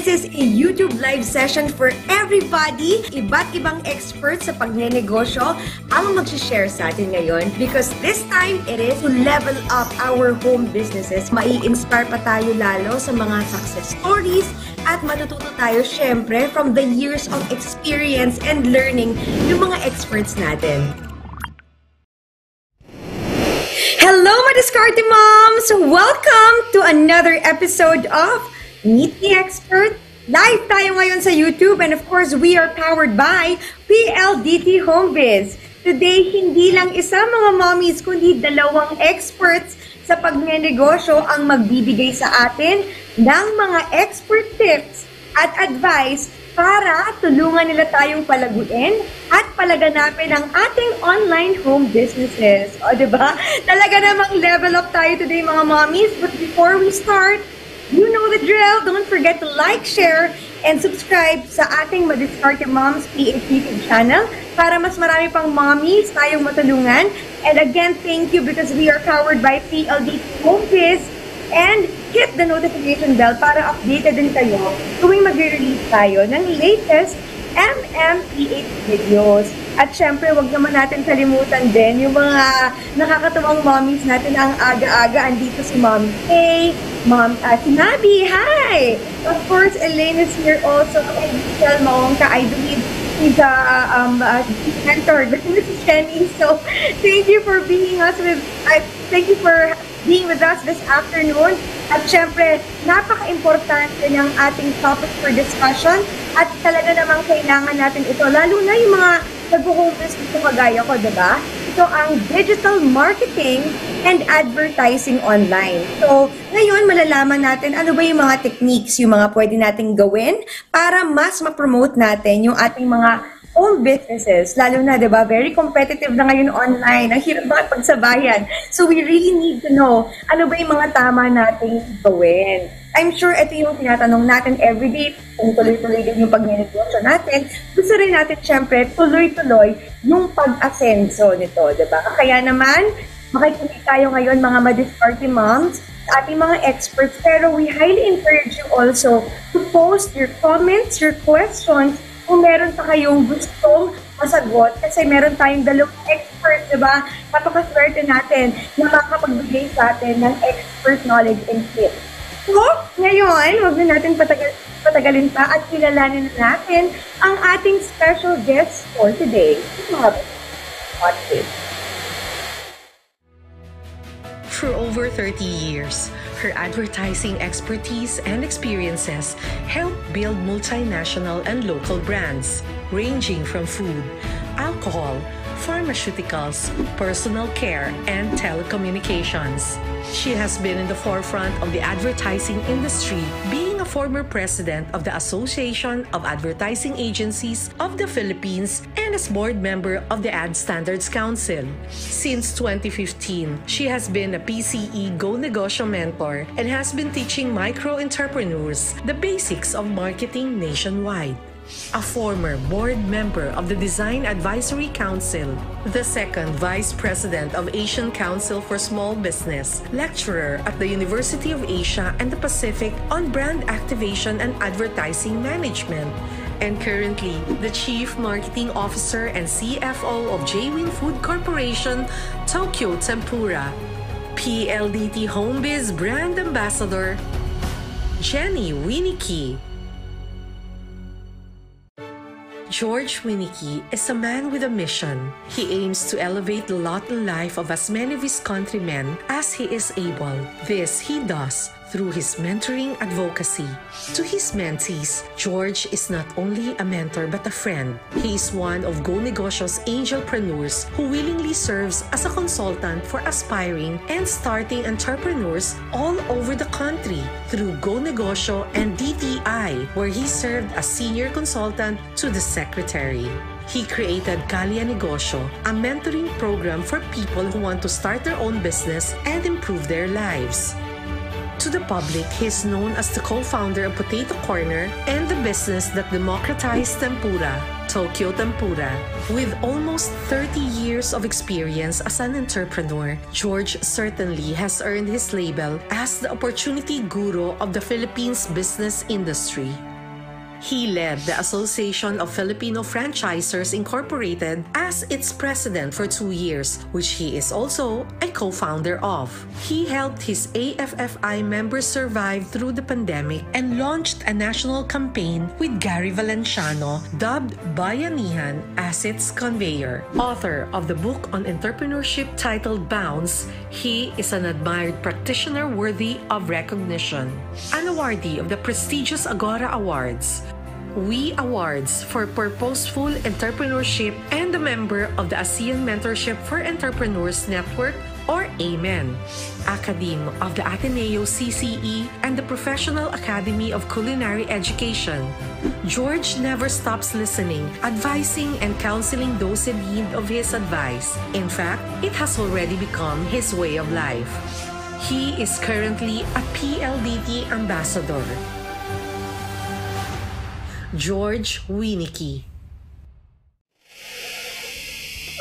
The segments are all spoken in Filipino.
This is a YouTube live session for everybody. Iba't ibang experts sa pagnenegosyo ang mag-share sa atin ngayon because this time it is to level up our home businesses. Mai-inspire pa tayo lalo sa mga success stories at matututo tayo syempre from the years of experience and learning yung mga experts natin. Hello, my Discarte Moms! Welcome to another episode of Meet the Expert. Live tayo ngayon sa YouTube and of course, we are powered by PLDT Homebiz. Today, hindi lang isa mga mommies, kundi dalawang experts sa pagnenegosyo ang magbibigay sa atin ng mga expert tips at advice para tulungan nila tayong palaguin at palaganapin ang ating online home businesses. O, di ba? Talaga namang level up tayo today, mga mommies. But before we start, you know the drill. Don't forget to like, share, and subscribe sa ating Madiskarte Moms PH YouTube channel para mas marami pang mommies tayong matulungan. And again, thank you because we are powered by PLD Home and hit the notification bell para updated din kayo tuwing mag-release tayo ng latest MMPH videos. At syempre, wag naman natin kalimutan din yung mga nakakatawang mommies natin ang aga-aga. Andito si Mom Kay, Mom, uh, si Nabi, hi! Of course, Elaine is here also, and Michelle Maongka, I believe she's a um, uh, mentor, Mrs. Jenny. So, thank you for being us with, uh, thank you for being with us this afternoon. At syempre, napaka-importante ng ating topic for discussion at talaga namang kailangan natin ito, lalo na yung mga nag-home business kagaya ko, di ba? Ito ang digital marketing and advertising online. So, ngayon malalaman natin ano ba yung mga techniques, yung mga pwede nating gawin para mas ma-promote natin yung ating mga own businesses, lalo na, di ba, very competitive na ngayon online. Ang hirap makipagsabayan. So, we really need to know ano ba yung mga tama nating gawin. I'm sure ito yung tinatanong natin everyday kung tuloy-tuloy din yung pagnenegosyo natin. Gusto rin natin, syempre, tuloy-tuloy yung pag-asenso nito, di ba? Kaya naman, makikinig tayo ngayon mga madiskarte moms sa ating mga experts, pero we highly encourage you also to post your comments, your questions, kung meron pa kayong gustong masagot kasi meron tayong dalawang expert, di ba? Napakaswerte natin na makapagbigay sa atin ng expert knowledge and tips. So, ngayon, wag na natin patagal, patagalin pa at kilalanin na natin ang ating special guest for today. Mga For over 30 years, her advertising expertise and experiences help build multinational and local brands, ranging from food, alcohol, pharmaceuticals, personal care, and telecommunications. She has been in the forefront of the advertising industry, being a former president of the Association of Advertising Agencies of the Philippines and as board member of the Ad Standards Council. Since 2015, she has been a PCE Go Negosyo mentor and has been teaching micro entrepreneurs the basics of marketing nationwide a former board member of the Design Advisory Council, the second vice president of Asian Council for Small Business, lecturer at the University of Asia and the Pacific on brand activation and advertising management, and currently the Chief Marketing Officer and CFO of JWin Food Corporation, Tokyo Tempura. PLDT Homebiz Brand Ambassador, Jenny Winicky. George Winicky is a man with a mission. He aims to elevate the lot and life of as many of his countrymen as he is able. This he does through his mentoring advocacy. To his mentees, George is not only a mentor but a friend. He is one of Go Negosyo's angelpreneurs who willingly serves as a consultant for aspiring and starting entrepreneurs all over the country through Go Negosyo and DTI, where he served as senior consultant to the secretary. He created Galia Negosyo, a mentoring program for people who want to start their own business and improve their lives. To the public, he is known as the co-founder of Potato Corner and the business that democratized tempura, Tokyo Tempura. With almost 30 years of experience as an entrepreneur, George certainly has earned his label as the opportunity guru of the Philippines business industry. He led the Association of Filipino Franchisers Incorporated as its president for two years, which he is also a co-founder of. He helped his AFFI members survive through the pandemic and launched a national campaign with Gary Valenciano, dubbed Bayanihan as its conveyor. Author of the book on entrepreneurship titled Bounce, he is an admired practitioner worthy of recognition. An awardee of the prestigious Agora Awards, We Awards for Purposeful Entrepreneurship and a member of the ASEAN Mentorship for Entrepreneurs Network or AMEN, Academe of the Ateneo CCE and the Professional Academy of Culinary Education. George never stops listening, advising, and counseling those in need of his advice. In fact, it has already become his way of life. He is currently a PLDT ambassador. George Winnicke.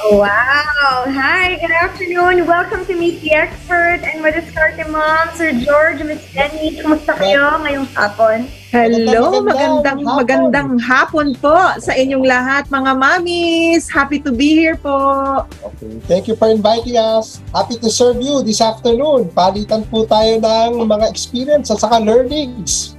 Wow! Hi, good afternoon. Welcome to Meet the Expert and Madiskarte Mom, Sir George, Miss Jenny. Kumusta kayo ngayong hapon? Hello, Magandang magandang hapon. magandang hapon po sa inyong lahat mga mommies. Happy to be here po. Okay. Thank you for inviting us. Happy to serve you this afternoon. Palitan po tayo ng mga experience at saka learnings.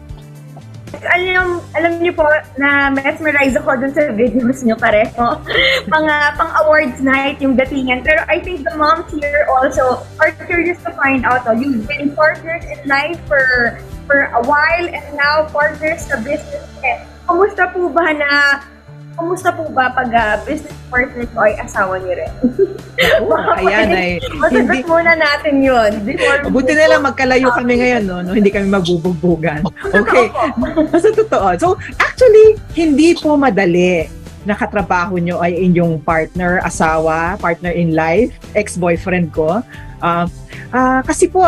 Alam, alam niyo po na mesmerize ako dun sa videos niyo pareho. Mga pang-awards night yung datingan. Pero I think the moms here also are curious to find out. Oh, you've been partners in life for for a while and now partners sa business. Kumusta po ba na Kumusta po ba pag ah, business partner ko ay asawa niyo rin? Oo, ayan ay Masagot muna natin yun. Buti na lang magkalayo kami ngayon no, no hindi kami magbubugbugan. Okay. Sa totoo. So actually hindi po madali nakatrabaho nyo ay inyong partner, asawa, partner in life, ex-boyfriend ko. Ah, ah, kasi po,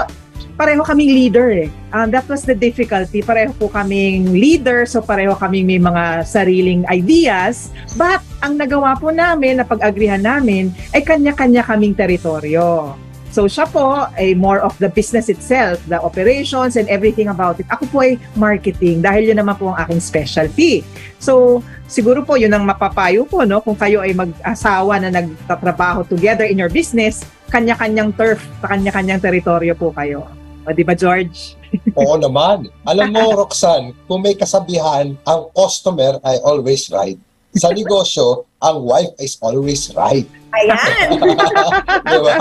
pareho kaming leader eh. Ah, that was the difficulty. Pareho po kaming leader, so pareho kaming may mga sariling ideas. But ang nagawa po namin, na pag-agrihan namin, ay kanya-kanya kaming teritoryo. So siya po ay more of the business itself, the operations and everything about it. Ako po ay marketing dahil yun naman po ang aking specialty. So siguro po yun ang mapapayo po no kung kayo ay mag-asawa na nagtatrabaho together in your business, kanya-kanyang turf, kanya-kanyang teritoryo po kayo. O, di ba George? Oo naman. Alam mo, Roxanne, kung may kasabihan, ang customer ay always right. Sa negosyo, ang wife is always right. Ayan! Di ba?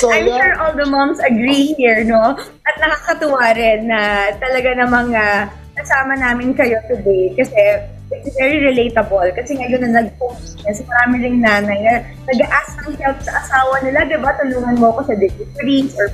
So, I'm yan. sure all the moms agree here, no? At nakakatuwa rin na talaga namang uh, kasama namin kayo today kasi it's very relatable kasi ngayon na nag-post kasi marami ring nanay na nag-ask ng help sa asawa nila, di ba? Tulungan mo ako sa deliveries or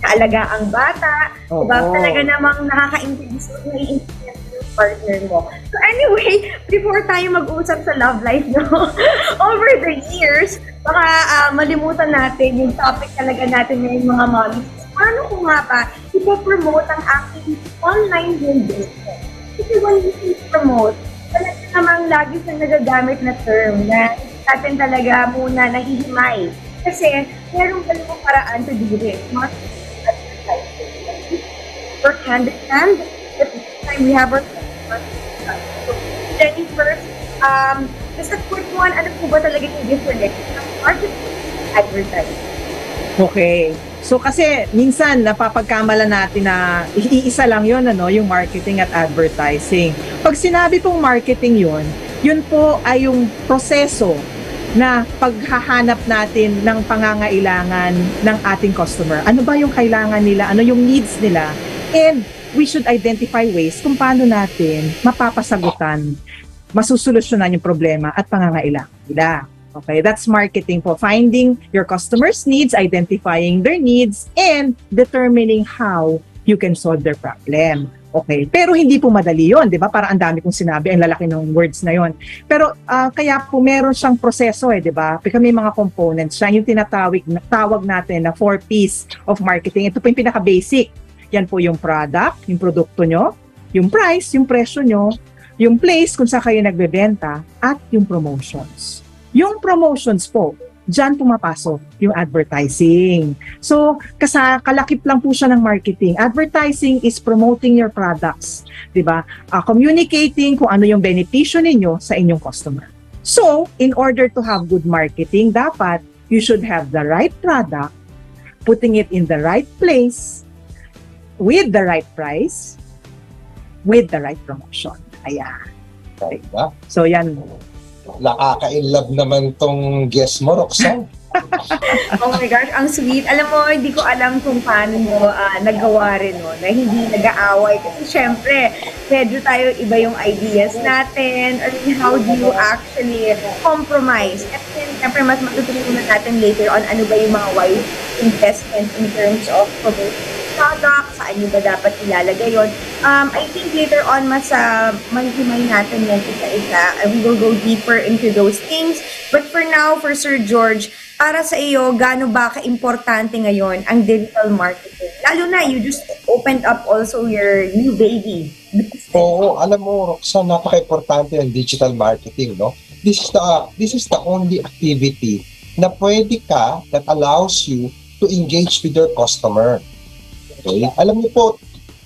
kaalaga ang bata. Oo. Diba? Talaga namang nakaka-introduce mo, nai-introduce yung partner mo. So anyway, before tayo mag-usap sa love life, no? over the years, baka ah, malimutan natin yung topic talaga natin ngayon mga mommies. Paano ko nga pa ipopromote ang aking online home business? Kasi when we promote, talaga namang lagi sa nagagamit na term na natin talaga muna nahihimay. Kasi merong dalawang paraan to do this. Marketing advertising. Work hand in hand. At this time, we have our So, Jenny first, um, just a quick one, ano po ba talaga yung difference ng marketing advertising? Okay. So kasi minsan napapagkamala natin na iisa lang 'yon ano, yung marketing at advertising. Pag sinabi pong marketing 'yon, yun po ay yung proseso na paghahanap natin ng pangangailangan ng ating customer. Ano ba yung kailangan nila? Ano yung needs nila? And we should identify ways kung paano natin mapapasagutan, masusolusyonan yung problema at pangangailangan nila. Okay, that's marketing po. Finding your customers' needs, identifying their needs, and determining how you can solve their problem. Okay, pero hindi po madali yon, di ba? Para ang dami kong sinabi, ang lalaki ng words na yon. Pero ah, kaya po meron siyang proseso eh, di ba? Because may mga components siya, yung tinatawag tawag natin na four P's of marketing. Ito po yung pinaka-basic. Yan po yung product, yung produkto nyo, yung price, yung presyo nyo, yung place kung saan kayo nagbebenta, at yung promotions. Yung promotions po, dyan pumapasok yung advertising. So, kasa kalakip lang po siya ng marketing. Advertising is promoting your products, 'di ba? Uh, communicating kung ano yung benepisyo ninyo sa inyong customer. So, in order to have good marketing, dapat you should have the right product, putting it in the right place, with the right price, with the right promotion. Ayan. So, yan nakaka-inlove naman tong guest mo, Roxanne. oh my gosh, ang sweet. Alam mo, hindi ko alam kung paano mo uh, nagawa rin no, na hindi nag-aaway. Kasi syempre, medyo tayo iba yung ideas natin. I mean, how do you actually compromise? At then, syempre, mas matutunan natin later on ano ba yung mga wise investment in terms of promotion product, saan nyo ba dapat ilalagay yon. Um, I think later on, mas uh, mahimay natin yan isa-isa. We will go deeper into those things. But for now, for Sir George, para sa iyo, gaano ba ka-importante ngayon ang digital marketing? Lalo na, you just opened up also your new baby. Oo, alam mo, Roxanne, napaka-importante ang digital marketing, no? This is the, this is the only activity na pwede ka that allows you to engage with your customer. Okay? Alam niyo po,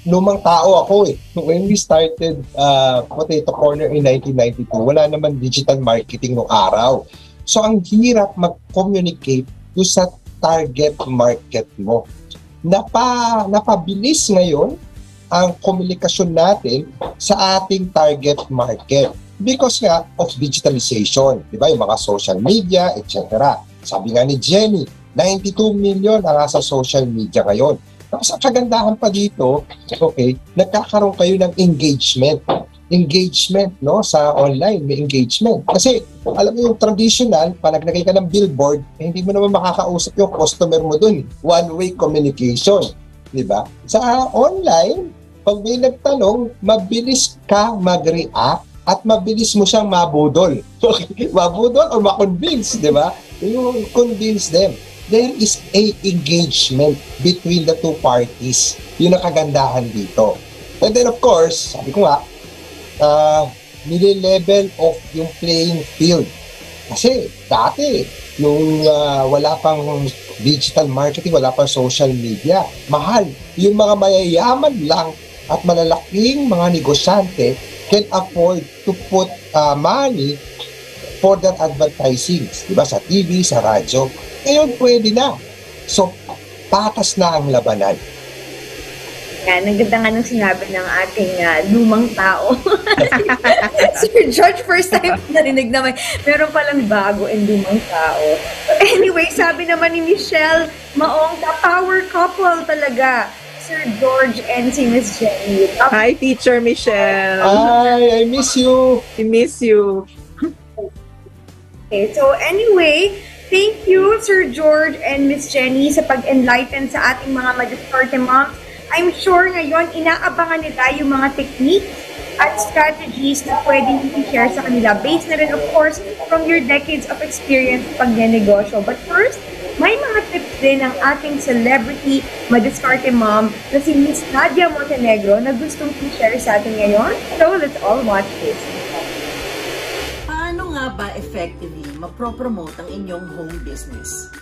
lumang tao ako eh. When we started uh, Potato Corner in 1992, wala naman digital marketing nung araw. So, ang hirap mag-communicate do sa target market mo. Napa, napabilis ngayon ang komunikasyon natin sa ating target market because nga of digitalization, di ba? Yung mga social media, etc. Sabi nga ni Jenny, 92 million ang nasa social media ngayon. Tapos ang kagandahan pa dito, okay, nagkakaroon kayo ng engagement. Engagement, no? Sa online, may engagement. Kasi, alam mo yung traditional, pag naglagay ka ng billboard, eh, hindi mo naman makakausap yung customer mo dun. One-way communication. Di ba? Sa online, pag may nagtanong, mabilis ka mag-react at mabilis mo siyang mabudol. Mabudol or makonvince, di ba? You convince them there is a engagement between the two parties. Yun ang kagandahan dito. And then of course, sabi ko nga, uh, nile-level of yung playing field. Kasi dati, nung uh, wala pang digital marketing, wala pang social media, mahal. Yung mga mayayaman lang at malalaking mga negosyante can afford to put uh, money for that advertising. Diba? Sa TV, sa radyo. Ngayon, pwede na. So, patas na ang labanan. Yan, ang ganda nga ng sinabi ng ating uh, lumang tao. Sir George, first time narinig naman, meron palang bago and lumang tao. Anyway, sabi naman ni Michelle, maong ka power couple talaga. Sir George and si Miss Jenny. Hi, Teacher Michelle. Hi, I miss you. I miss you. okay, so anyway, Thank you, Sir George and Miss Jenny, sa pag-enlighten sa ating mga madiskarte moms. I'm sure ngayon, inaabangan nila yung mga techniques at strategies na pwedeng i-share sa kanila based na rin, of course, from your decades of experience pag negosyo. But first, may mga tips din ng ating celebrity madiskarte mom na si Miss Nadia Montenegro na gustong i-share sa atin ngayon. So, let's all watch this. Paano nga ba effectively magpro-promote ang inyong home business.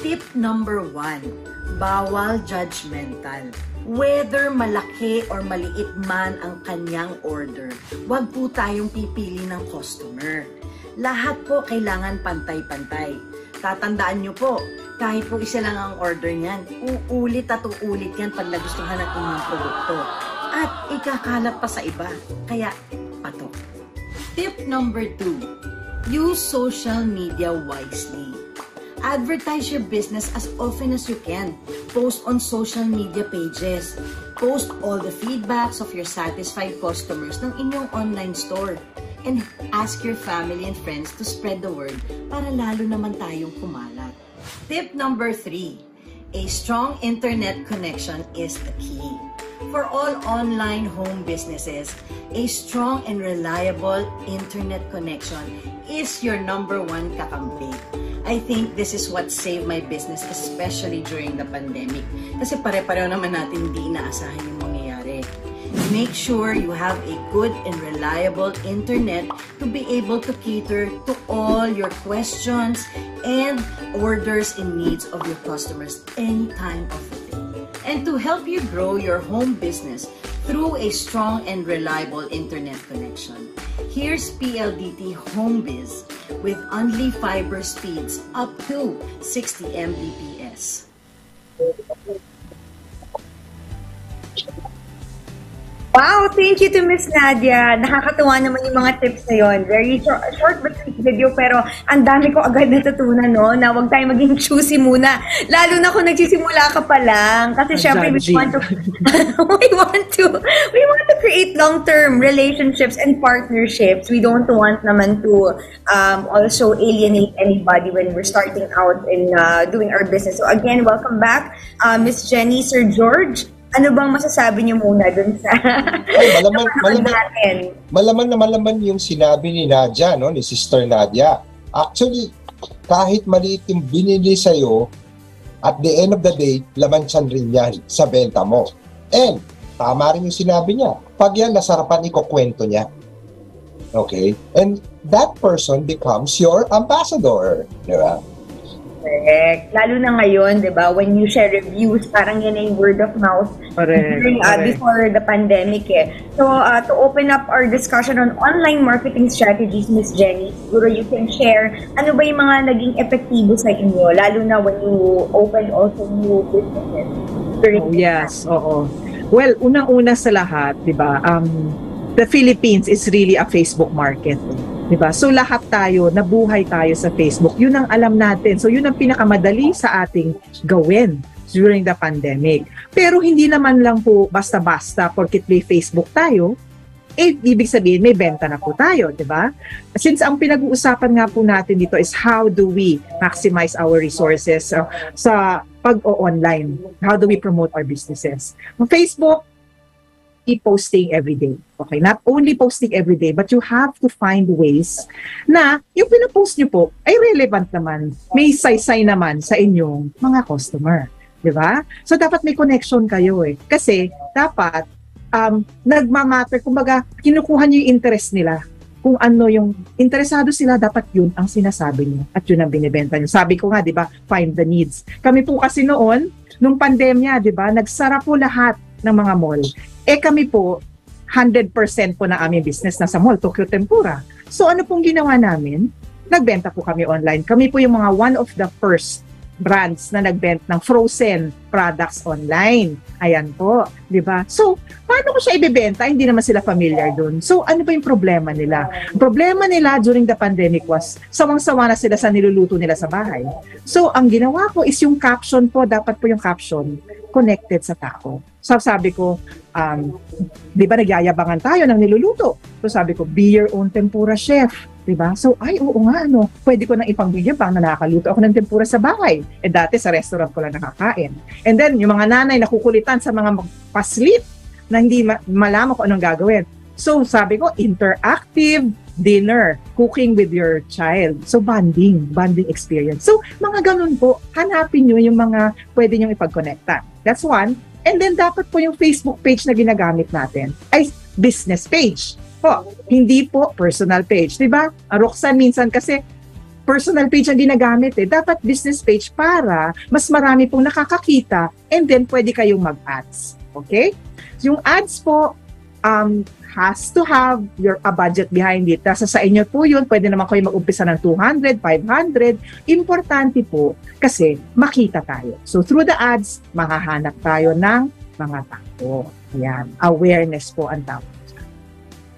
Tip number one, bawal judgmental. Whether malaki or maliit man ang kanyang order, wag po tayong pipili ng customer. Lahat po kailangan pantay-pantay. Tatandaan nyo po, kahit po isa lang ang order niyan, uulit at uulit yan pag nagustuhan ng inyong produkto. At ikakalat pa sa iba. Kaya, patok. Tip number two, Use social media wisely. Advertise your business as often as you can. Post on social media pages. Post all the feedbacks of your satisfied customers ng inyong online store. And ask your family and friends to spread the word para lalo naman tayong kumalat. Tip number three, a strong internet connection is the key. For all online home businesses, a strong and reliable internet connection is your number one kakampi. I think this is what saved my business, especially during the pandemic. Kasi pare-pareho naman natin di inaasahan yung mangyayari. Make sure you have a good and reliable internet to be able to cater to all your questions and orders and needs of your customers any time of the. And to help you grow your home business through a strong and reliable internet connection. Here's PLDT HomeBiz with only fiber speeds up to 60 Mbps. Wow, thank you to Miss Nadia. Nakakatuwa naman yung mga tips na yun. Very short, short but sweet video pero ang dami ko agad natutunan, no? Na huwag tayo maging choosy muna. Lalo na kung nagsisimula ka pa lang. Kasi syempre we want to we want to we want to create long-term relationships and partnerships. We don't want naman to um, also alienate anybody when we're starting out in uh, doing our business. So again, welcome back, uh, Miss Jenny, Sir George. Ano bang masasabi niyo muna dun sa Ay, malaman, malaman, natin? malaman na malaman yung sinabi ni Nadia, no, ni Sister Nadia. Actually, kahit maliit yung binili sa'yo, at the end of the day, laman siyan rin yan sa benta mo. And, tama rin yung sinabi niya. Pag yan nasarapan, ikukwento niya. Okay? And that person becomes your ambassador. Di ba? Correct. Lalo na ngayon, di ba, when you share reviews, parang yan ay word of mouth Correct. during, uh, before the pandemic eh. So, uh, to open up our discussion on online marketing strategies, Miss Jenny, siguro you can share ano ba yung mga naging epektibo sa inyo, lalo na when you open also new businesses. Oh, yes, oo. Well, unang-una sa lahat, 'di ba? Um the Philippines is really a Facebook market. 'Di ba? So lahat tayo, nabuhay tayo sa Facebook. 'Yun ang alam natin. So 'yun ang pinakamadali sa ating gawin during the pandemic. Pero hindi naman lang po basta-basta porket may Facebook tayo, eh, ibig sabihin, may benta na po tayo, di ba? Since ang pinag-uusapan nga po natin dito is how do we maximize our resources uh, sa pag-o-online? How do we promote our businesses? Ang Facebook, i-posting every day. Okay, not only posting every day, but you have to find ways na yung pinapost nyo po ay relevant naman, may saysay naman sa inyong mga customer. Di ba? So, dapat may connection kayo eh. Kasi, dapat, um, nagmamatter, kumbaga, kinukuha nyo yung interest nila. Kung ano yung interesado sila, dapat yun ang sinasabi nyo at yun ang binibenta nyo. Sabi ko nga, di ba, find the needs. Kami po kasi noon, nung pandemya, di ba, nagsara po lahat ng mga mall. Eh kami po, 100% po na aming business nasa mall, Tokyo Tempura. So ano pong ginawa namin? Nagbenta po kami online. Kami po yung mga one of the first brands na nagbenta ng frozen products online. Ayan po, 'di ba? So, paano ko siya ibebenta? Hindi naman sila familiar doon. So, ano ba yung problema nila? Ang problema nila during the pandemic was sawang-sawa na sila sa niluluto nila sa bahay. So, ang ginawa ko is yung caption po, dapat po yung caption connected sa tao. So, sabi ko, um, di ba nagyayabangan tayo ng niluluto? So, sabi ko, be your own tempura chef. Di ba? So, ay, oo nga, ano, pwede ko nang ipangbigyan na nakakaluto ako ng tempura sa bahay. Eh, dati sa restaurant ko lang nakakain. And then, yung mga nanay nakukulitan sa mga paslit na hindi ma- malaman kung anong gagawin. So, sabi ko, interactive dinner, cooking with your child. So, bonding, bonding experience. So, mga ganun po, hanapin nyo yung mga pwede nyo ipag-connecta. That's one. And then, dapat po yung Facebook page na ginagamit natin ay business page po. Hindi po personal page. Diba? Roxanne, minsan kasi personal page ang ginagamit eh. Dapat business page para mas marami pong nakakakita and then pwede kayong mag-ads. Okay? Yung ads po, um, has to have your a budget behind it. Kasi sa inyo po yun, pwede naman kayo mag-umpisa ng 200, 500. Importante po kasi makita tayo. So through the ads, makahanap tayo ng mga tao. Yan. Awareness po ang tawag.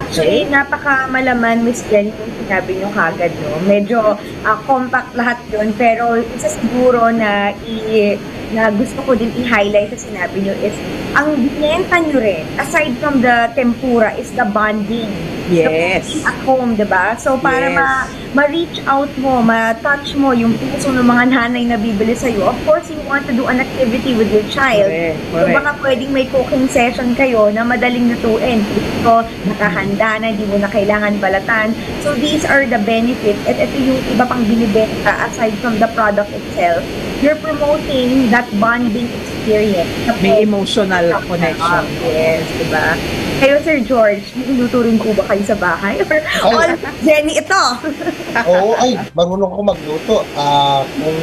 Actually, napaka malaman, Miss Jen, yung sinabi nyo kagad, no? Medyo ah, compact lahat yun, pero isa siguro na i- na gusto ko din i-highlight sa sinabi nyo is, ang binenta nyo rin, aside from the tempura, is the bonding. Yes. The at home, di ba? So, para Yes. ma, ma-reach out mo, ma-touch mo yung puso ng mga nanay na bibili sa'yo. Of course, you want to do an activity with your child. Correct, So correct. baka pwedeng may cooking session kayo na madaling lutuin. So, nakahanda na, di mo na kailangan balatan. So, these are the benefits. At ito yung iba pang binibenta aside from the product itself. You're promoting that bonding experience. May emotional connection. Yes, di ba? Kayo, Sir George, niluto rin po ba kayo sa bahay? Or all Jenny ito? Oo, ay, marunong ako magluto. Ah, kung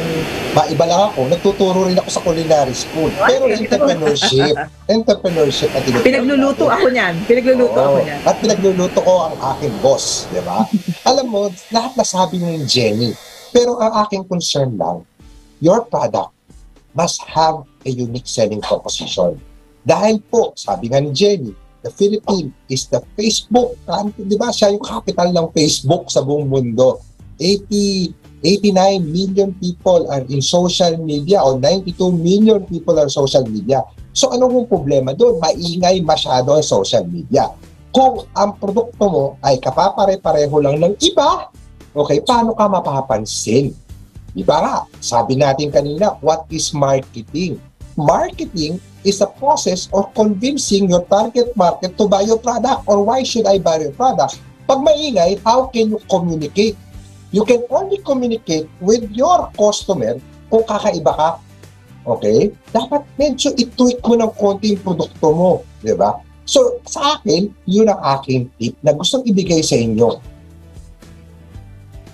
maiba lang ako, nagtuturo rin ako sa culinary school. Pero entrepreneurship, entrepreneurship at tinuturo Pinagluluto ako niyan. Pinagluluto ako Oo. niyan. At pinagluluto ko ang aking boss, di ba? Alam mo, lahat nasabi ni Jenny. Pero ang aking concern lang, your product must have a unique selling proposition. Dahil po, sabi nga ni Jenny, the Philippines is the Facebook country, di ba? Siya yung capital ng Facebook sa buong mundo. 80 89 million people are in social media or 92 million people are social media. So ano yung problema doon? Maingay masyado ang social media. Kung ang produkto mo ay kapapare-pareho lang ng iba, okay, paano ka mapapansin? Di ba nga? Sabi natin kanina, what is marketing? Marketing is a process of convincing your target market to buy your product or why should I buy your product? Pag maingay, how can you communicate? You can only communicate with your customer kung kakaiba ka. Okay? Dapat medyo i-tweak mo ng konti yung produkto mo. Di ba? So, sa akin, yun ang aking tip na gustong ibigay sa inyo.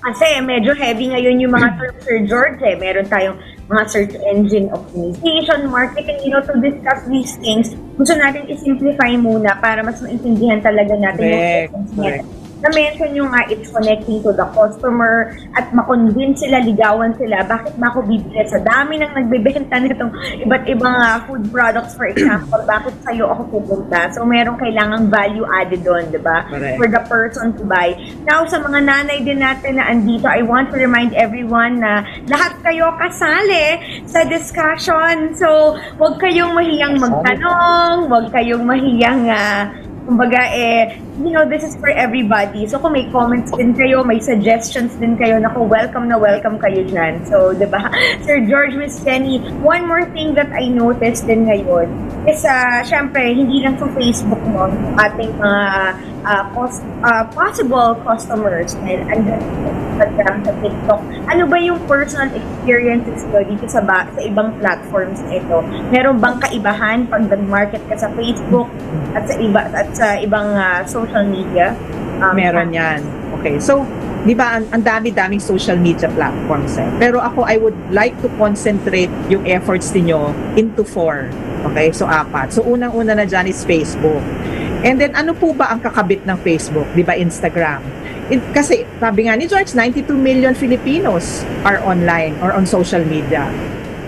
Kasi medyo heavy ngayon yung mga terms, Sir George. Eh. Meron tayong mga search engine optimization, marketing, you know, to discuss these things. Gusto natin i-simplify muna para mas maintindihan talaga natin Correct, yung correct. Na-mention yung nga, it's connecting to the customer at makonvince sila, ligawan sila. Bakit ba ako bibili? Sa dami nang nagbebenta nitong iba't ibang ah, food products, for example, bakit sa'yo ako pupunta? So, merong kailangang value added doon, di ba? For the person to buy. Now, sa mga nanay din natin na andito, I want to remind everyone na lahat kayo kasali sa discussion. So, huwag kayong mahiyang magtanong, huwag kayong mahiyang, ah, kumbaga, eh, you know, this is for everybody. So, kung may comments din kayo, may suggestions din kayo, naku, welcome na welcome kayo dyan. So, di ba? Sir George, Miss Jenny, one more thing that I noticed din ngayon is, uh, syempre, hindi lang sa Facebook mo, ating mga uh, cost, uh, possible customers andyan sa Instagram, sa TikTok. Ano ba yung personal experiences mo dito sa, ba, sa ibang platforms na ito? Meron bang kaibahan pag nag-market ka sa Facebook at sa iba at sa ibang uh, social media? Um, Meron yan. Okay. So, di ba, ang, ang dami-daming social media platforms eh. Pero ako, I would like to concentrate yung efforts niyo into four. Okay? So, apat. So, unang-una na dyan is Facebook. And then, ano po ba ang kakabit ng Facebook? Di ba, Instagram? It- kasi, sabi nga ni George, 92 million Filipinos are online or on social media.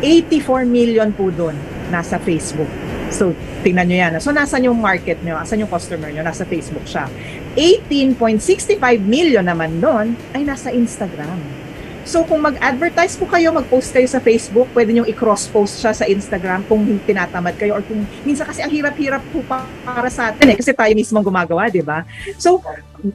84 million po doon nasa Facebook. So, tingnan nyo yan. So, nasan yung market nyo? Asan yung customer nyo? Nasa Facebook siya. 18.65 million naman doon ay nasa Instagram. So, kung mag-advertise po kayo, mag-post kayo sa Facebook, pwede nyo i-cross-post siya sa Instagram kung tinatamad kayo or kung minsan kasi ang hirap-hirap po pa- para sa atin eh, kasi tayo mismo gumagawa, di ba? So,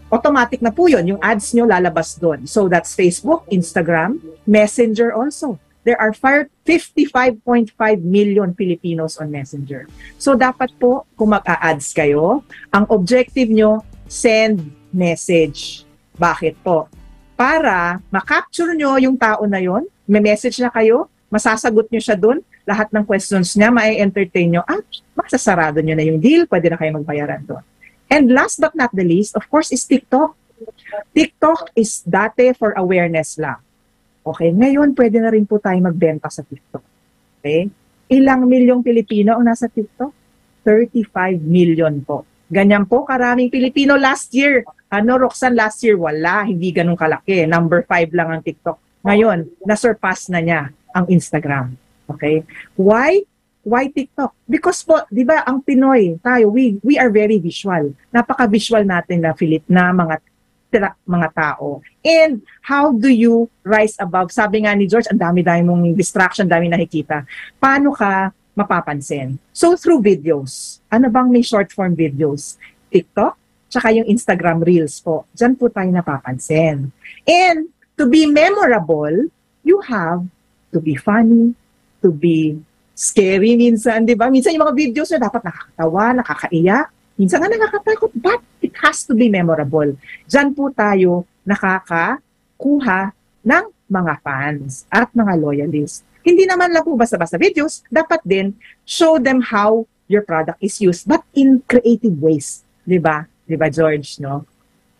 automatic na po yun. Yung ads nyo lalabas doon. So, that's Facebook, Instagram, Messenger also. There are fire- 55.5 million Filipinos on Messenger. So, dapat po, kung mag-a-ads kayo, ang objective nyo, send message. Bakit po? Para makapture nyo yung tao na yon, may message na kayo, masasagot nyo siya doon, lahat ng questions niya, ma-entertain nyo, at masasarado nyo na yung deal, pwede na kayo magbayaran doon. And last but not the least, of course, is TikTok. TikTok is dati for awareness lang. Okay, ngayon pwede na rin po tayo magbenta sa TikTok. Okay? Ilang milyong Pilipino ang nasa TikTok? 35 million po. Ganyan po karaming Pilipino last year. Ano, Roxanne, last year wala, hindi ganun kalaki. Number 5 lang ang TikTok. Ngayon, na-surpass na niya ang Instagram. Okay? Why? Why TikTok? Because po, 'di ba, ang Pinoy, tayo we we are very visual. Napaka-visual natin na Philip na mga tira, mga tao. And how do you rise above? Sabi nga ni George, ang dami-dami mong distraction, dami nakikita. Paano ka mapapansin? So through videos. Ano bang may short form videos? TikTok, tsaka yung Instagram Reels po. Diyan po tayo napapansin. And to be memorable, you have to be funny, to be scary minsan, di ba? Minsan yung mga videos na dapat nakakatawa, nakakaiyak, minsan nga nakakatakot, but has to be memorable. Diyan po tayo nakakakuha ng mga fans at mga loyalists. Hindi naman lang po basta-basta videos, dapat din show them how your product is used, but in creative ways. Di ba? Di ba, George, no?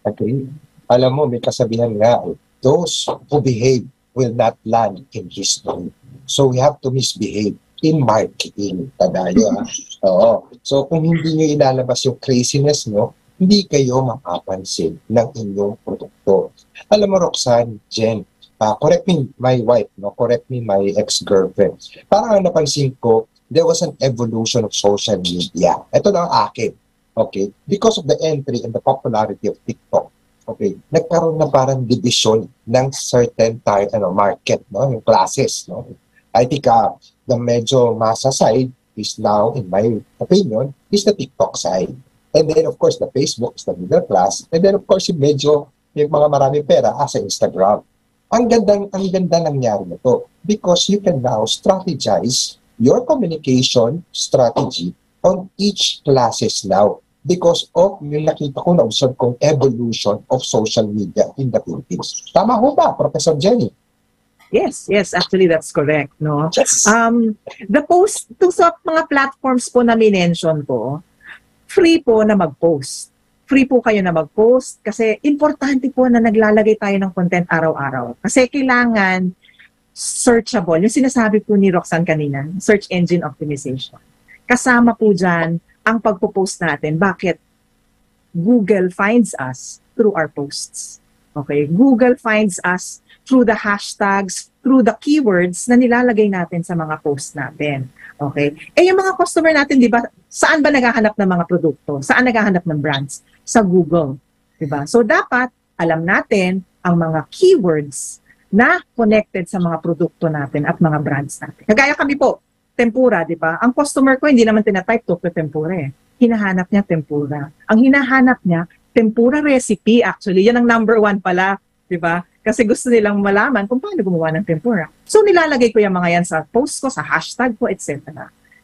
Okay. Alam mo, may kasabihan nga, those who behave will not land in history. So we have to misbehave in marketing. Tadayo, ah. Oo. So kung hindi nyo ilalabas yung craziness nyo, hindi kayo mapapansin ng inyong produkto. Alam mo, Roxanne, Jen, uh, correct me my wife, no? correct me my ex-girlfriend. Parang napansin ko, there was an evolution of social media. Ito na akin. Okay? Because of the entry and the popularity of TikTok, okay, nagkaroon na parang division ng certain type, ano, market, no? yung classes. No? I think uh, the medyo masa side is now, in my opinion, is the TikTok side. And then, of course, the Facebook is the middle class. And then, of course, yung medyo, yung mga maraming pera, ah, sa Instagram. Ang ganda, ang ganda nangyari na to because you can now strategize your communication strategy on each classes now because of yung nakita ko, na-observe kong evolution of social media in the Philippines. Tama ho ba, Professor Jenny? Yes, yes, actually that's correct, no? Yes. Um, the post, to sa mga platforms po na minention ko, free po na mag-post. Free po kayo na mag-post kasi importante po na naglalagay tayo ng content araw-araw. Kasi kailangan searchable. Yung sinasabi po ni Roxanne kanina, search engine optimization. Kasama po dyan ang pagpo-post natin. Bakit? Google finds us through our posts. Okay? Google finds us through the hashtags, through the keywords na nilalagay natin sa mga posts natin. Okay? Eh yung mga customer natin, di ba, saan ba naghahanap ng mga produkto? Saan naghahanap ng brands? Sa Google. Di ba? So dapat alam natin ang mga keywords na connected sa mga produkto natin at mga brands natin. Kagaya kami po, tempura, di ba? Ang customer ko hindi naman tinatype to to tempura eh. Hinahanap niya tempura. Ang hinahanap niya, tempura recipe actually. Yan ang number one pala, di ba? Kasi gusto nilang malaman kung paano gumawa ng tempura. So nilalagay ko yung mga yan sa post ko, sa hashtag ko, etc.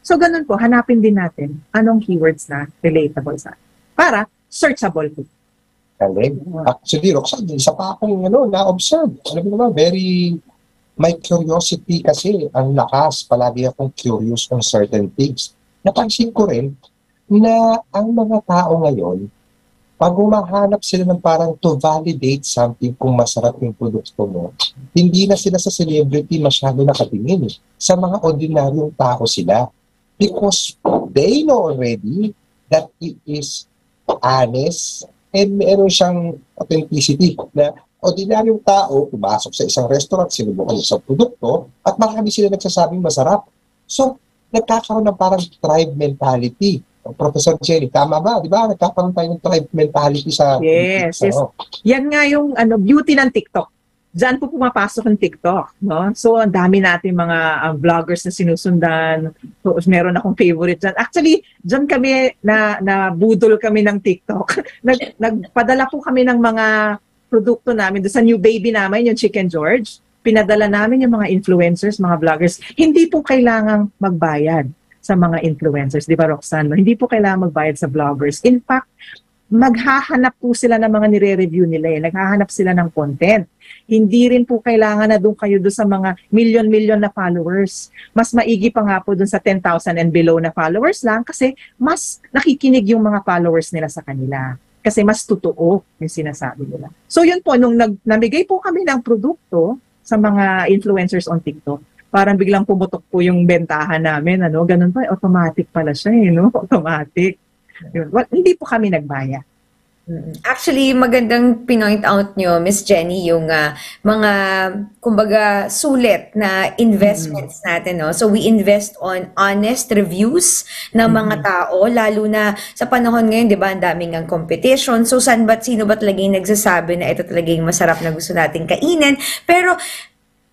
So ganun po, hanapin din natin anong keywords na relatable sa para searchable po. Galing. Actually, Roxanne, isa pa akong ano, na-observe. Alam mo naman, very my curiosity kasi ang lakas. Palagi akong curious on certain things. Napansin ko rin na ang mga tao ngayon, pag umahanap sila ng parang to validate something kung masarap yung produkto mo, hindi na sila sa celebrity masyado nakatingin. Eh. Sa mga ordinaryong tao sila. Because they know already that it is honest and meron siyang authenticity na ordinaryong tao pumasok sa isang restaurant, sinubukan sa produkto at marami sila nagsasabing masarap. So, nagkakaroon ng parang tribe mentality. Professor Jenny, tama ba? Di ba? Nagkakaroon tayo ng tribe mentality sa... Yes, yes. Yan nga yung ano, beauty ng TikTok. Diyan po pumapasok ang TikTok, no? So, ang dami natin mga uh, vloggers na sinusundan. So, meron akong favorite dyan. Actually, dyan kami na, na budol kami ng TikTok. Nag, nagpadala po kami ng mga produkto namin doon sa new baby namin, yung Chicken George. Pinadala namin yung mga influencers, mga vloggers. Hindi po kailangang magbayad sa mga influencers, di ba Roxanne? Hindi po kailangan magbayad sa vloggers. In fact, maghahanap po sila ng mga nire-review nila eh. Naghahanap sila ng content. Hindi rin po kailangan na doon kayo doon sa mga million-million na followers. Mas maigi pa nga po doon sa 10,000 and below na followers lang kasi mas nakikinig yung mga followers nila sa kanila. Kasi mas totoo yung sinasabi nila. So yun po, nung nag, namigay po kami ng produkto sa mga influencers on TikTok, parang biglang pumutok po yung bentahan namin, ano, ganun pa, automatic pala siya, eh, no? Automatic. Yun. Well, hindi po kami nagbaya. Actually, magandang pinoint out nyo, Miss Jenny, yung ah, mga, kumbaga, sulit na investments natin. No? So, we invest on honest reviews ng mga tao, lalo na sa panahon ngayon, di ba, ang daming ang competition. So, saan ba't, sino ba talaga yung nagsasabi na ito talaga yung masarap na gusto nating kainin? Pero,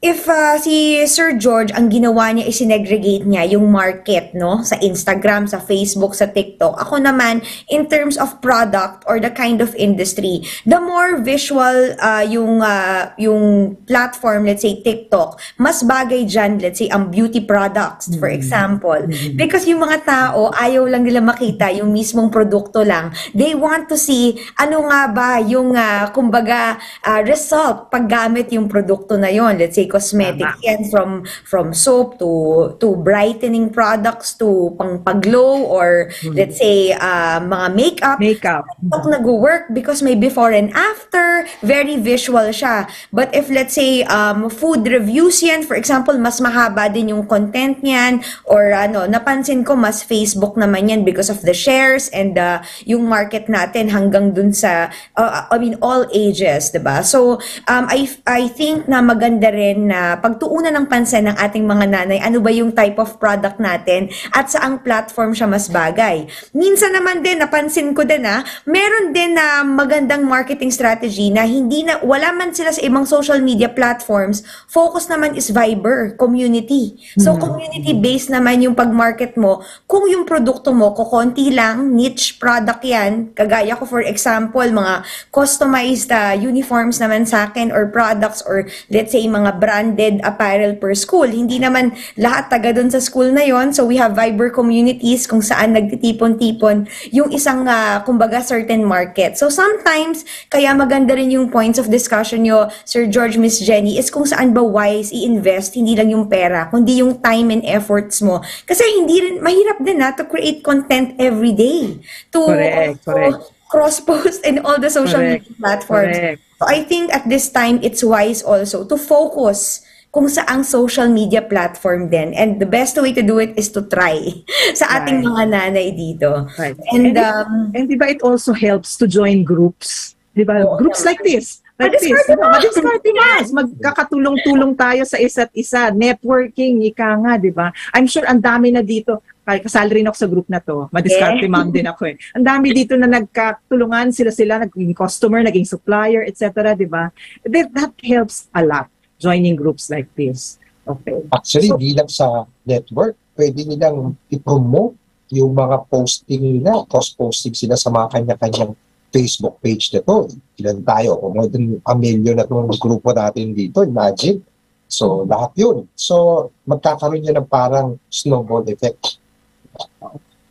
if uh, si Sir George, ang ginawa niya is sinegregate niya yung market, no? Sa Instagram, sa Facebook, sa TikTok. Ako naman, in terms of product or the kind of industry, the more visual uh, yung, uh, yung platform, let's say TikTok, mas bagay dyan, let's say, ang beauty products, for example. Because yung mga tao, ayaw lang nila makita yung mismong produkto lang. They want to see, ano nga ba yung, uh, kumbaga, uh, result paggamit yung produkto na yon Let's say, cosmetics Tama. yan from from soap to to brightening products to pang paglow or let's say uh, mga makeup Makeup. TikTok nag-work because may before and after, very visual siya. But if let's say um, food reviews yan, for example, mas mahaba din yung content niyan or ano, napansin ko mas Facebook naman yan because of the shares and uh, yung market natin hanggang dun sa uh, I mean all ages, 'di ba? So um, I I think na maganda rin na pagtuunan ng pansin ng ating mga nanay ano ba yung type of product natin at saang platform siya mas bagay. Minsan naman din napansin ko din na meron din na magandang marketing strategy na hindi na wala man sila sa ibang social media platforms, focus naman is Viber community. So community based naman yung pag-market mo. Kung yung produkto mo kukonti lang, niche product 'yan, kagaya ko for example, mga customized uh, uniforms naman sa akin or products or let's say mga branded apparel per school. Hindi naman lahat taga doon sa school na yon. So we have Viber communities kung saan nagtitipon-tipon yung isang uh, kumbaga certain market. So sometimes kaya maganda rin yung points of discussion nyo Sir George Miss Jenny is kung saan ba wise i-invest hindi lang yung pera kundi yung time and efforts mo. Kasi hindi rin mahirap din na to create content every day. To Correct, also correct. Cross-post in all the social Correct, media platforms. correct. So I think at this time, it's wise also to focus kung saang social media platform din. And the best way to do it is to try sa ating Right. mga nanay dito. Right. And, And, um, and di ba it also helps to join groups? Di ba? Oo groups naman. like this. Like this. Diba? mas. Madiskarte mas. Magkakatulong-tulong tayo sa isa't isa. Networking, ika nga, di ba? I'm sure ang dami na dito. Kaya kasali rin ako sa group na to. Madiskarte Yeah. ma'am din ako eh. Ang dami dito na nagkatulungan sila-sila, naging customer, naging supplier, etc. Di ba? That, that helps a lot, joining groups like this. Okay. Actually, So- di lang sa network, pwede nilang i-promote yung mga posting nila, cross-posting sila sa mga kanya-kanyang Facebook page na to. Ilan tayo? Kung more than a million na itong grupo natin dito, imagine. So, lahat yun. So, magkakaroon yan ng parang snowball effect.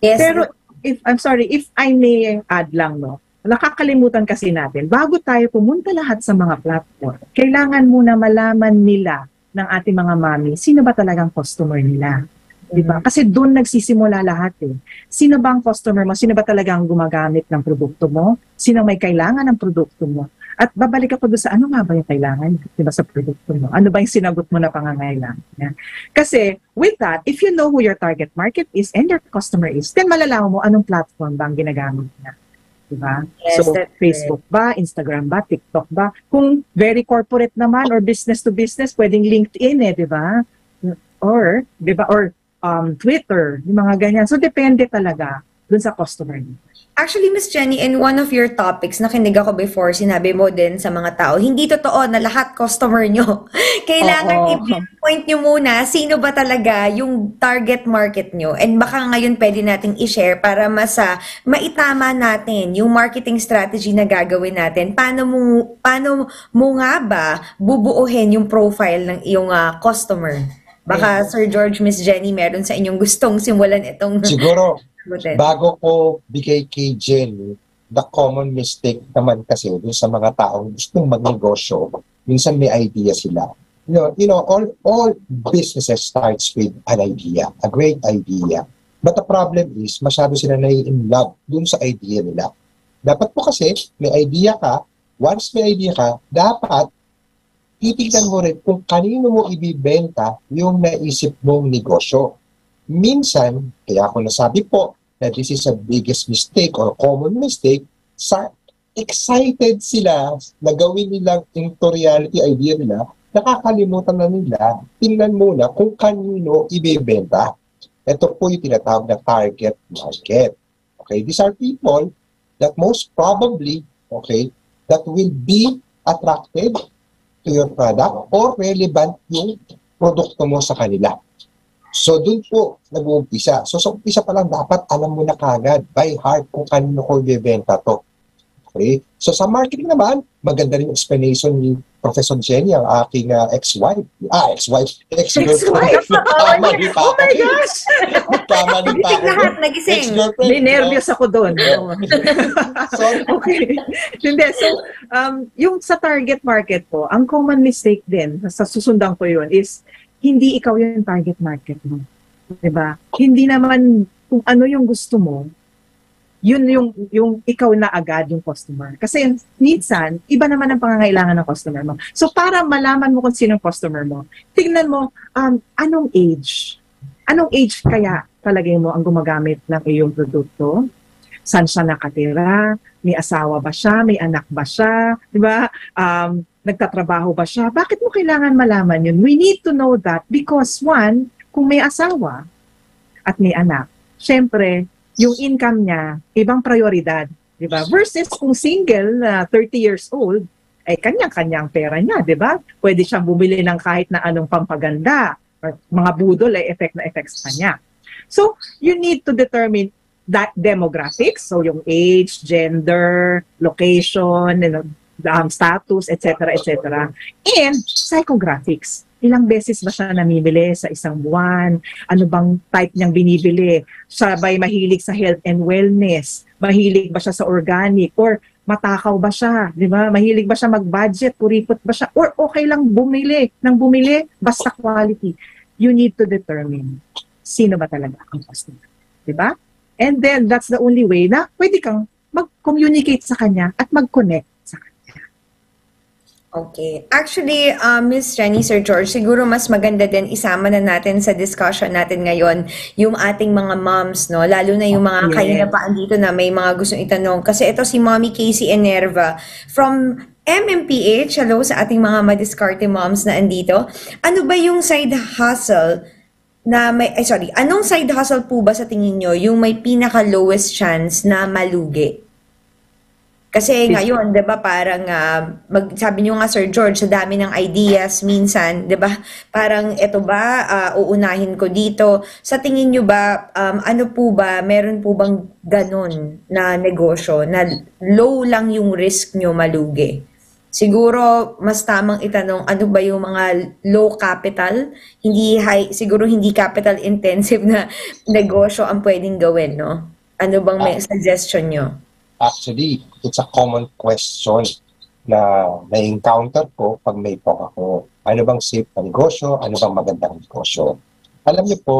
Yes, Pero if I'm sorry, if I may add lang no. Nakakalimutan kasi natin, bago tayo pumunta lahat sa mga platform, kailangan muna malaman nila ng ating mga mami, sino ba talagang customer nila? Di ba? Kasi doon nagsisimula lahat eh. Sino ba ang customer mo? Sino ba talagang gumagamit ng produkto mo? Sino may kailangan ng produkto mo? At babalik ako doon sa ano nga ba yung kailangan di ba, sa produkto mo? Ano ba yung sinagot mo na pangangailangan? Yan. Kasi with that, if you know who your target market is and your customer is, then malalaman mo anong platform ba ang ginagamit niya. Diba? Yes, so, Facebook ba, Instagram ba, TikTok ba? Kung very corporate naman or business to business, pwedeng LinkedIn eh, di ba? Or, di ba? Or um, Twitter, yung mga ganyan. So, depende talaga dun sa customer niya. Actually, Miss Jenny, in one of your topics, nakinig ako before, sinabi mo din sa mga tao, hindi totoo na lahat customer nyo. Kailangan Oo. i-pinpoint nyo muna sino ba talaga yung target market nyo. And baka ngayon pwede nating i-share para mas ah, maitama natin yung marketing strategy na gagawin natin. Paano mo, paano mo nga ba bubuuhin yung profile ng iyong ah, customer? Baka Sir George, Miss Jenny, meron sa inyong gustong simulan itong Siguro, sagutin. bago ko bigay kay Jen, the common mistake naman kasi dun sa mga taong gustong magnegosyo, minsan may idea sila. You know, you know all, all businesses starts with an idea, a great idea. But the problem is, masyado sila na in love dun sa idea nila. Dapat po kasi, may idea ka, once may idea ka, dapat titignan mo rin kung kanino mo ibibenta yung naisip mong negosyo. Minsan, kaya ako nasabi po na this is a biggest mistake or common mistake, sa excited sila na gawin nilang into reality idea nila, nakakalimutan na nila, tingnan muna kung kanino ibebenta. Ito po yung tinatawag na target market. Okay, these are people that most probably, okay, that will be attracted to your product or relevant yung produkto mo sa kanila. So, dun po nag-uumpisa. So, sa umpisa pa lang, dapat alam mo na kagad, by heart, kung kanino ko ibebenta to. Okay? So, sa marketing naman, maganda rin yung explanation ni Professor Jenny, ang aking uh, ex-wife. Ah, ex-wife. Ex-wife? Tama din pa Oh my gosh! Tama din pa Nagising lahat, nagising. Ex-girlfriend. May nervyos ako doon. So, okay. Hindi. So, um, yung sa target market po, ang common mistake din, sa susundan ko yun, is hindi ikaw yung target market mo. ba? Hindi naman kung ano yung gusto mo, yun yung yung ikaw na agad yung customer. Kasi minsan, iba naman ang pangangailangan ng customer mo. So para malaman mo kung sino yung customer mo, tignan mo um, anong age. Anong age kaya palagay mo ang gumagamit ng iyong produkto? Saan siya nakatira? May asawa ba siya? May anak ba siya? Di ba? Um, nagtatrabaho ba siya? Bakit mo kailangan malaman yun? We need to know that because one, kung may asawa at may anak, syempre, yung income niya, ibang prioridad. Di ba? Versus kung single na 30 years old, ay kanyang-kanyang pera niya, di ba? Pwede siyang bumili ng kahit na anong pampaganda or mga budol ay effect na effect sa kanya. So, you need to determine that demographics, so yung age, gender, location, you know, um, status, etc., etc. And psychographics. Ilang beses ba siya namimili sa isang buwan? Ano bang type niyang binibili? Sabay mahilig sa health and wellness? Mahilig ba siya sa organic? Or matakaw ba siya? Di ba? Mahilig ba siya mag-budget? Kuripot ba siya? Or okay lang bumili ng bumili basta quality? You need to determine sino ba talaga ang customer. Di ba? And then, that's the only way na pwede kang mag-communicate sa kanya at mag-connect. Okay. Actually, uh, Miss Jenny, Sir George, siguro mas maganda din isama na natin sa discussion natin ngayon yung ating mga moms, no? Lalo na yung mga Yes. kayo na pa andito na may mga gustong itanong. Kasi ito si Mommy Casey Enerva from MMPH. Hello sa ating mga madiskarte moms na andito. Ano ba yung side hustle na may, ay sorry, anong side hustle po ba sa tingin nyo yung may pinaka lowest chance na malugi? Kasi ngayon, 'di ba, parang ah, mag, sabi niyo nga Sir George, sa dami ng ideas minsan, 'di ba? Parang eto ba ah, uunahin ko dito. Sa tingin niyo ba um, ano po ba, meron po bang ganun na negosyo na low lang yung risk niyo malugi? Siguro mas tamang itanong ano ba yung mga low capital, hindi high, siguro hindi capital intensive na negosyo ang pwedeng gawin, no? Ano bang may suggestion niyo? Actually, it's a common question na na-encounter ko pag may talk ako. Ano bang safe na negosyo? Ano bang magandang negosyo? Alam niyo po,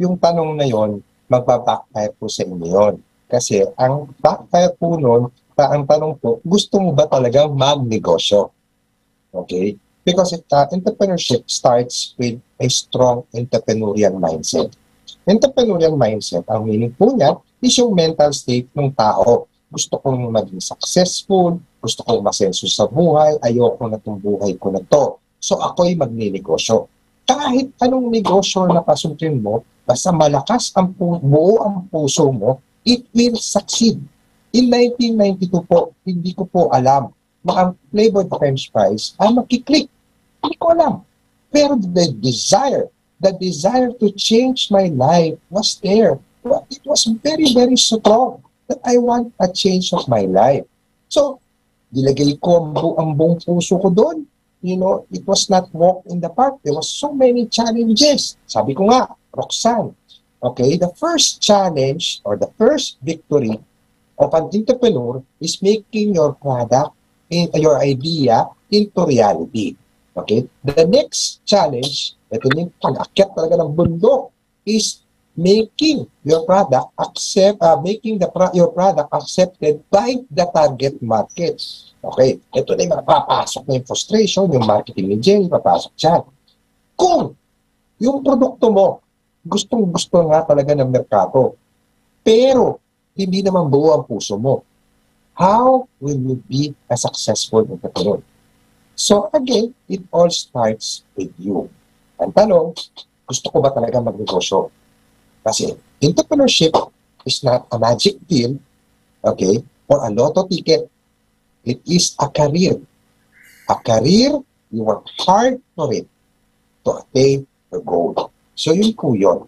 yung tanong na yon, magbabackfire po sa inyo yun. Kasi ang backfire po nun, ta- ang tanong po, gusto mo ba talagang magnegosyo? Okay? Because it, uh, entrepreneurship starts with a strong entrepreneurial mindset. Entrepreneurial mindset, ang meaning po niya, is yung mental state ng tao gusto kong maging successful, gusto kong masenso sa buhay, ayoko na itong buhay ko na to. So ako'y magninegosyo. Kahit anong negosyo na pasukin mo, basta malakas ang pu- buo ang puso mo, it will succeed. In 1992 po, hindi ko po alam na ang flavored french fries ay makiklik. Hindi ko alam. Pero the desire, the desire to change my life was there. It was very, very strong that I want a change of my life. So, nilagay ko ang, bu- ang buong puso ko doon. You know, it was not walk in the park. There was so many challenges. Sabi ko nga, Roxanne, okay, the first challenge or the first victory of an entrepreneur is making your product, in, your idea into reality. Okay? The next challenge, ito yung pag-akyat talaga ng bundok, is making your product accept uh, making the pro- your product accepted by the target market. Okay, ito na yung papasok na yung frustration, yung marketing Jenny, papasok dyan. Kung yung produkto mo, gustong gusto nga talaga ng merkado, pero hindi naman buo ang puso mo. how will you be a successful entrepreneur? So again, it all starts with you. Ang tanong, gusto ko ba talaga magnegosyo? Kasi entrepreneurship is not a magic pill, okay, or a lotto ticket. It is a career. A career, you work hard for it to attain your goal. So yun po yun.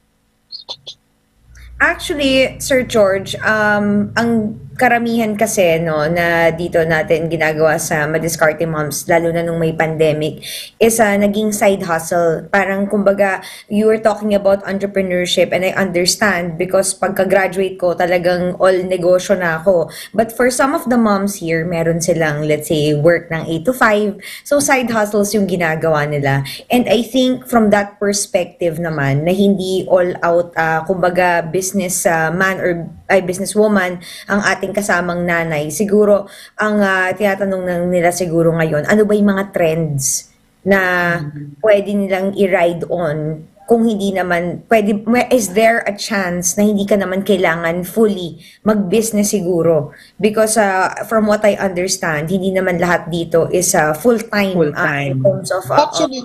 Actually, Sir George, um, ang karamihan kasi no na dito natin ginagawa sa Madiskarte Moms lalo na nung may pandemic is uh, naging side hustle. Parang kumbaga you were talking about entrepreneurship and I understand because pagka-graduate ko talagang all negosyo na ako. But for some of the moms here, meron silang let's say work ng 8 to 5. So side hustles yung ginagawa nila. And I think from that perspective naman na hindi all out uh, kumbaga business uh, man or ay businesswoman ang ating kasamang nanay, siguro ang uh, tinatanong ng nila siguro ngayon, ano ba yung mga trends na mm-hmm. pwede nilang i-ride on kung hindi naman, pwede, is there a chance na hindi ka naman kailangan fully mag-business siguro? Because uh, from what I understand, hindi naman lahat dito is uh, full-time, full-time. Uh, in terms of... Uh, actually,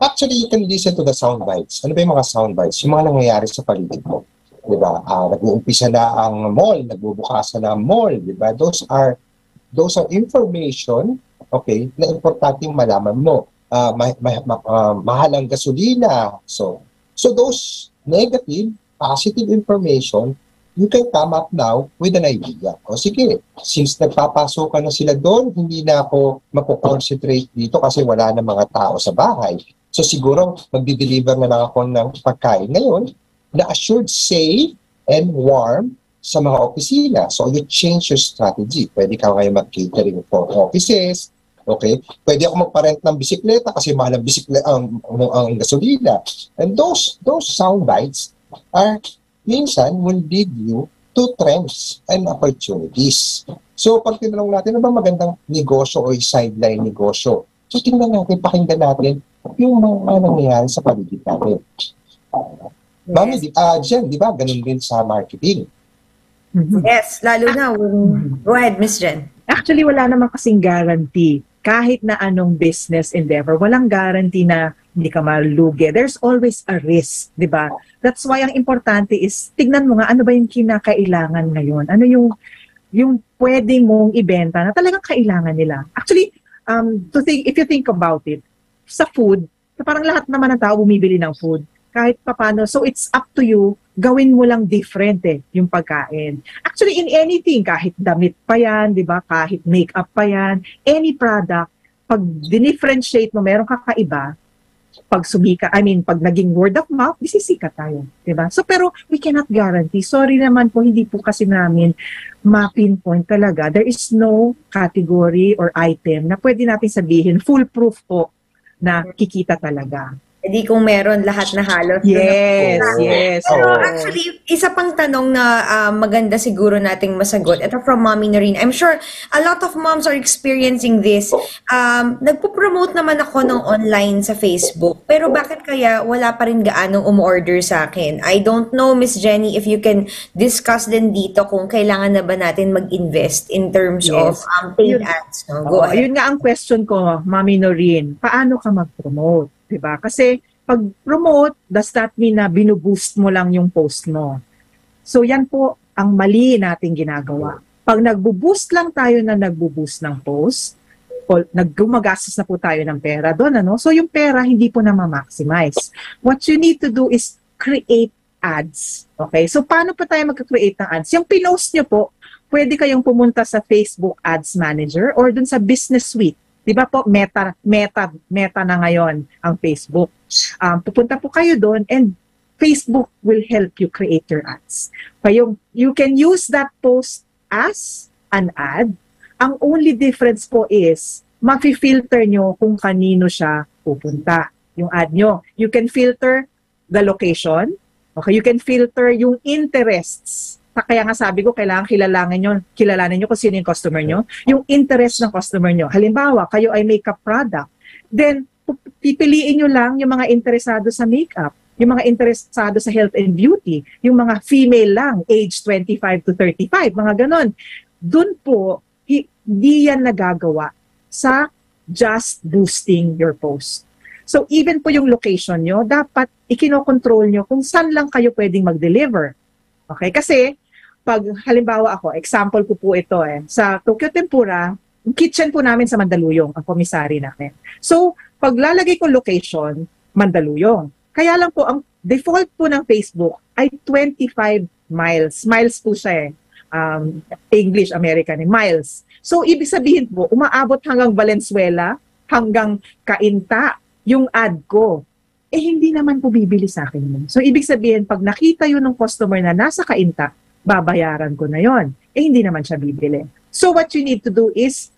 actually, you can listen to the sound bites. Ano ba yung mga sound bites? Yung mga nangyayari sa paligid mo. Di ba? Uh, nag-uumpisa na ang mall, nagbubukasan na ang mall, di ba? Those are those are information, okay, na importanteng malaman mo. Uh, ma- ma- ma- uh, mahal ang gasolina. So, so those negative, positive information, you can come up now with an idea. O sige, since nagpapasok na sila doon, hindi na ako magko-concentrate dito kasi wala na mga tao sa bahay. So siguro magdi-deliver na lang ako ng pagkain ngayon na assured safe and warm sa mga opisina. So, you change your strategy. Pwede ka ngayon mag-catering for offices, okay? Pwede ako magparent ng bisikleta kasi mahal ang bisikleta ang, ang, ang gasolina. And those those sound bites are minsan will lead you to trends and opportunities. So, pag tinanong natin, ano ba magandang negosyo o sideline negosyo? So, tingnan natin, pakinggan natin yung mga nangyayari sa paligid natin. Mami, di, uh, Jen, di ba, ganun din sa marketing. Mm-hmm. Yes, lalo na. When, go ahead, Miss Jen. Actually, wala naman kasing guarantee. Kahit na anong business endeavor, walang guarantee na hindi ka malugi. There's always a risk, di ba? That's why ang importante is, tignan mo nga, ano ba yung kinakailangan ngayon? Ano yung yung pwede mong ibenta na talagang kailangan nila. Actually, um, to think, if you think about it, sa food, parang lahat naman ng tao bumibili ng food kahit papano. So it's up to you, gawin mo lang different eh, yung pagkain. Actually, in anything, kahit damit pa yan, di ba? Kahit makeup pa yan, any product, pag dinifferentiate mo, meron kakaiba, pag sumika, I mean, pag naging word of mouth, disisika tayo. Di ba? So, pero we cannot guarantee. Sorry naman po, hindi po kasi namin ma-pinpoint talaga. There is no category or item na pwede natin sabihin, foolproof po na kikita talaga. Hindi kung meron lahat na halos. Yes, na yes. Pero oh. actually, isa pang tanong na uh, maganda siguro nating masagot. Ito from Mommy Noreen. I'm sure a lot of moms are experiencing this. Um, nagpo-promote naman ako ng online sa Facebook. Pero bakit kaya wala pa rin gaanong umorder sa akin? I don't know, Miss Jenny, if you can discuss din dito kung kailangan na ba natin mag-invest in terms yes. of um, paid yun, ads. No? Go oh, ahead. Yun nga ang question ko, Mommy Noreen. Paano ka mag-promote? 'Di ba? Kasi pag promote, does that mean na binuboost mo lang yung post mo? So yan po ang mali nating ginagawa. Pag nagbo-boost lang tayo na nagbo-boost ng post, naggumagastos na po tayo ng pera doon, ano? So yung pera hindi po na ma-maximize. What you need to do is create ads. Okay? So paano pa tayo magka-create ng ads? Yung pinost nyo po, pwede kayong pumunta sa Facebook Ads Manager or dun sa Business Suite 'Di ba po meta meta meta na ngayon ang Facebook. Um, pupunta po kayo doon and Facebook will help you create your ads. Kayo, you can use that post as an ad. Ang only difference po is mafi-filter nyo kung kanino siya pupunta. Yung ad nyo. You can filter the location. Okay, you can filter yung interests kaya nga sabi ko, kailangan kilalanin nyo, kilalanin nyo kung sino yung customer nyo, yung interest ng customer nyo. Halimbawa, kayo ay makeup product, then pipiliin nyo lang yung mga interesado sa makeup, yung mga interesado sa health and beauty, yung mga female lang, age 25 to 35, mga ganon. Doon po, di yan nagagawa sa just boosting your post. So even po yung location nyo, dapat ikinokontrol nyo kung saan lang kayo pwedeng mag-deliver. Okay? Kasi pag halimbawa ako, example ko po ito eh, sa Tokyo Tempura, kitchen po namin sa Mandaluyong, ang komisari namin. So, pag lalagay ko location, Mandaluyong. Kaya lang po, ang default po ng Facebook ay 25 miles. Miles po siya eh. Um, English, American, eh, miles. So, ibig sabihin po, umaabot hanggang Valenzuela, hanggang Kainta, yung ad ko. Eh, hindi naman po bibili sa akin. So, ibig sabihin, pag nakita yun ng customer na nasa Kainta, babayaran ko na yon. Eh, hindi naman siya bibili. So, what you need to do is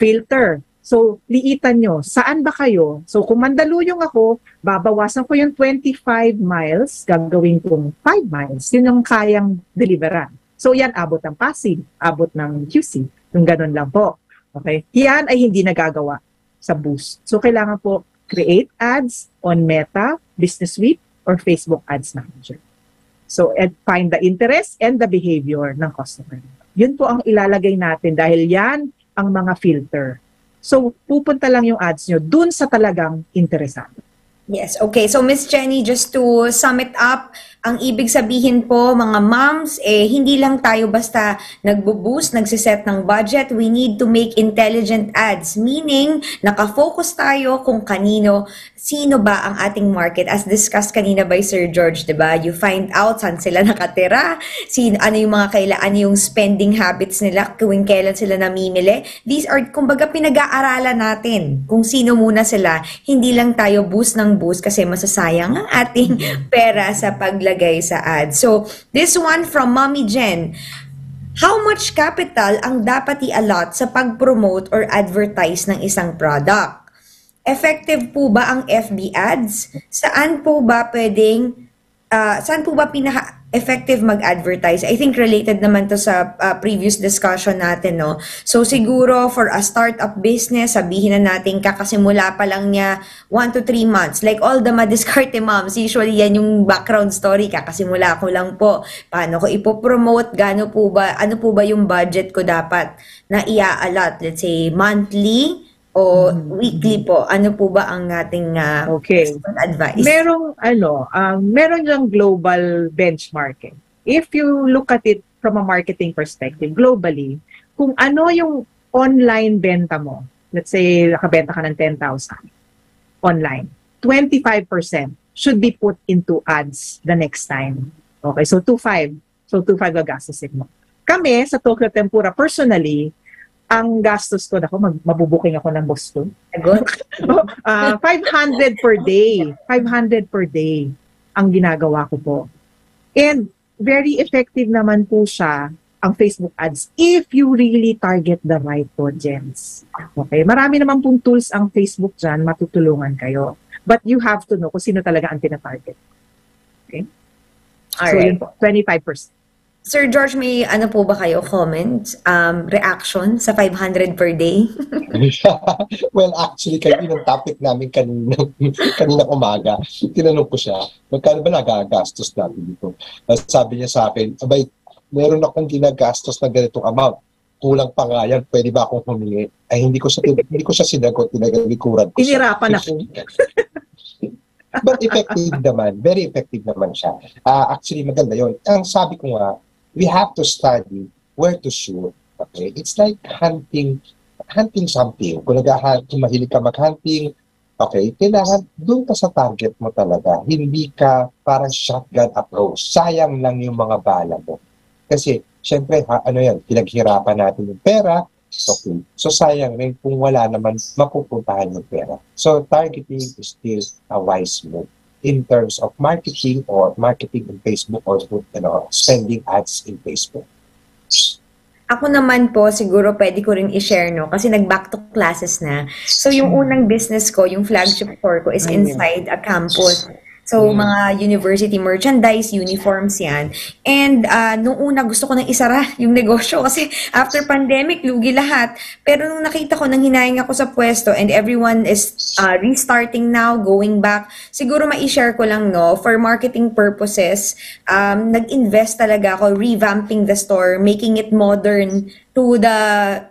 filter. So, liitan nyo, saan ba kayo? So, kung Mandaluyong ako, babawasan ko yung 25 miles, gagawin kong 5 miles. Yun yung kayang deliveran. So, yan, abot ng Pasig, abot ng QC. Yung ganun lang po. Okay? Yan ay hindi nagagawa sa Boost. So, kailangan po create ads on Meta, Business Suite, or Facebook Ads Manager. So, and find the interest and the behavior ng customer. Yun po ang ilalagay natin dahil yan ang mga filter. So, pupunta lang yung ads nyo dun sa talagang interesado. Yes, okay. So Miss Jenny, just to sum it up, ang ibig sabihin po mga moms, eh hindi lang tayo basta nagbo-boost, nagsiset ng budget. We need to make intelligent ads. Meaning, nakafocus tayo kung kanino, sino ba ang ating market. As discussed kanina by Sir George, di ba? You find out saan sila nakatira, sino, ano yung mga kaila, ano yung spending habits nila, kung kailan sila namimili. These are, kumbaga, pinag-aaralan natin kung sino muna sila. Hindi lang tayo boost ng boost kasi masasayang ang ating pera sa paglagay sa ad. So, this one from Mommy Jen. How much capital ang dapat i-allot sa pag-promote or advertise ng isang product? Effective po ba ang FB ads? Saan po ba pwedeng, uh, saan po ba pinaka effective mag-advertise. I think related naman to sa uh, previous discussion natin, no? So siguro for a startup business, sabihin na natin kakasimula pa lang niya 1 to 3 months. Like all the madiskarte moms, usually yan yung background story, kakasimula ko lang po. Paano ko ipopromote, gaano po ba, ano po ba yung budget ko dapat na ia-allot? Let's say monthly, o weekly po? Ano po ba ang ating uh, Okay. advice? Merong ano, um, meron yung global benchmarking. If you look at it from a marketing perspective, globally, kung ano yung online benta mo, let's say nakabenta ka ng 10,000 online, 25% should be put into ads the next time. Okay, so 2.5. So 2.5 gagastusin mo. Kami sa Tokyo Tempura, personally, ang gastos ko, ako, mag, mabubuking ako ng Boston. Uh, 500 per day. 500 per day ang ginagawa ko po. And very effective naman po siya ang Facebook ads if you really target the right audience. Okay? Marami naman pong tools ang Facebook dyan, matutulungan kayo. But you have to know kung sino talaga ang tina-target. Okay? All so, right. yun po, 25%. Sir George, may ano po ba kayo comments, um, reaction sa 500 per day? well, actually, kanina yung topic namin kanina, kanina umaga, tinanong ko siya, magkano ba nagagastos natin dito? Uh, sabi niya sa akin, abay, meron akong ginagastos na ganitong amount. Kulang pa nga yan, pwede ba akong humingi? Ay, hindi ko siya, hindi ko siya sinagot, tinagawikuran ko siya. Inirapan ako. But effective naman, very effective naman siya. Uh, actually, maganda yon. Ang sabi ko nga, we have to study where to shoot. Okay? It's like hunting hunting something. Kung, nag- kung mahilig ka mag-hunting, okay, kailangan doon ka sa target mo talaga. Hindi ka parang shotgun approach. Sayang lang yung mga bala mo. Kasi, syempre, ha, ano yan, pinaghirapan natin yung pera, okay. So, sayang rin kung wala naman mapupuntahan yung pera. So, targeting is still a wise move in terms of marketing or marketing in Facebook or you know, spending ads in Facebook. Ako naman po, siguro pwede ko rin i-share, no? Kasi nag-back to classes na. So, yung unang business ko, yung flagship store ko is inside a campus. So, Mm. mga university merchandise, uniforms yan. And uh, nung una, gusto ko nang isara yung negosyo kasi after pandemic, lugi lahat. Pero nung nakita ko, nang hinayang ako sa pwesto and everyone is uh, restarting now, going back, siguro ma-share ko lang, no, for marketing purposes, um, nag-invest talaga ako revamping the store, making it modern, to the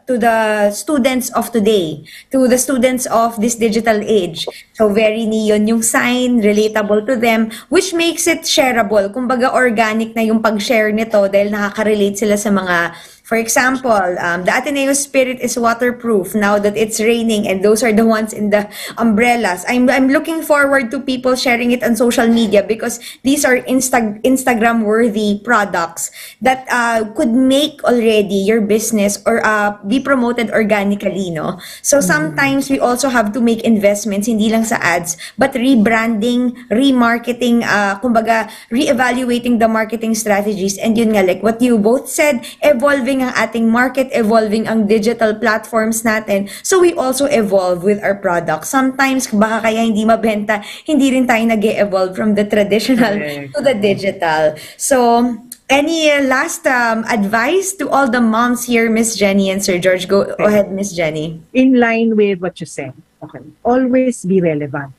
to the students of today, to the students of this digital age. So very neon yung sign, relatable to them, which makes it shareable. Kumbaga organic na yung pag-share nito dahil nakaka-relate sila sa mga For example, um, the Ateneo Spirit is waterproof now that it's raining and those are the ones in the umbrellas. I'm, I'm looking forward to people sharing it on social media because these are Insta- Instagram worthy products that uh, could make already your business or uh, be promoted organically. No? So sometimes we also have to make investments, hindi lang sa ads, but rebranding, remarketing, uh, kumbaga, reevaluating the marketing strategies. And yun nga, like what you both said, evolving ang ating market, evolving ang digital platforms natin. So we also evolve with our products. Sometimes, baka kaya hindi mabenta, hindi rin tayo nag evolve from the traditional Correct. to the digital. So, any uh, last um, advice to all the moms here, Miss Jenny and Sir George? Go ahead, Miss Jenny. in line with what you said. Okay. Always be relevant.